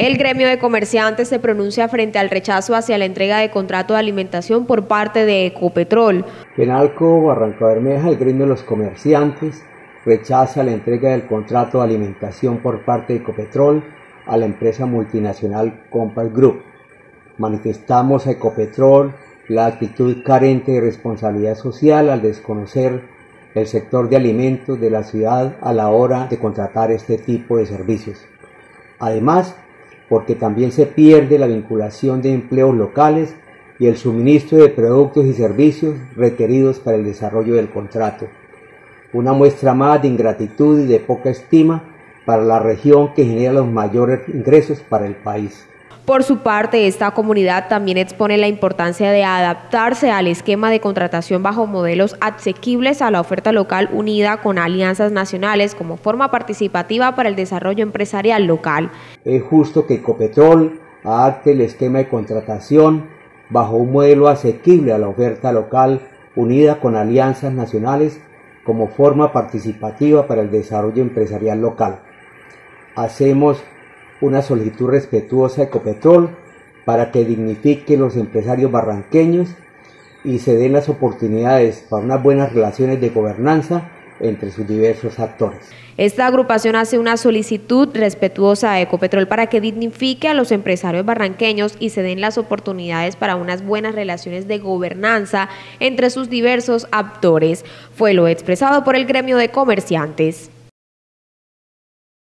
El gremio de comerciantes se pronuncia frente al rechazo hacia la entrega de contrato de alimentación por parte de Ecopetrol. Penalco Barranca Bermeja, el gremio de los comerciantes, rechaza la entrega del contrato de alimentación por parte de Ecopetrol a la empresa multinacional Compass Group. Manifestamos a Ecopetrol la actitud carente de responsabilidad social al desconocer el sector de alimentos de la ciudad a la hora de contratar este tipo de servicios. Además, porque también se pierde la vinculación de empleos locales y el suministro de productos y servicios requeridos para el desarrollo del contrato. Una muestra más de ingratitud y de poca estima para la región que genera los mayores ingresos para el país. Por su parte, esta comunidad también expone la importancia de adaptarse al esquema de contratación bajo modelos asequibles a la oferta local unida con alianzas nacionales como forma participativa para el desarrollo empresarial local. Es justo que Ecopetrol adapte el esquema de contratación bajo un modelo asequible a la oferta local unida con alianzas nacionales como forma participativa para el desarrollo empresarial local. Hacemos una solicitud respetuosa a Ecopetrol para que dignifique los empresarios barranqueños y se den las oportunidades para unas buenas relaciones de gobernanza entre sus diversos actores. Esta agrupación hace una solicitud respetuosa a Ecopetrol para que dignifique a los empresarios barranqueños y se den las oportunidades para unas buenas relaciones de gobernanza entre sus diversos actores. Fue lo expresado por el gremio de comerciantes.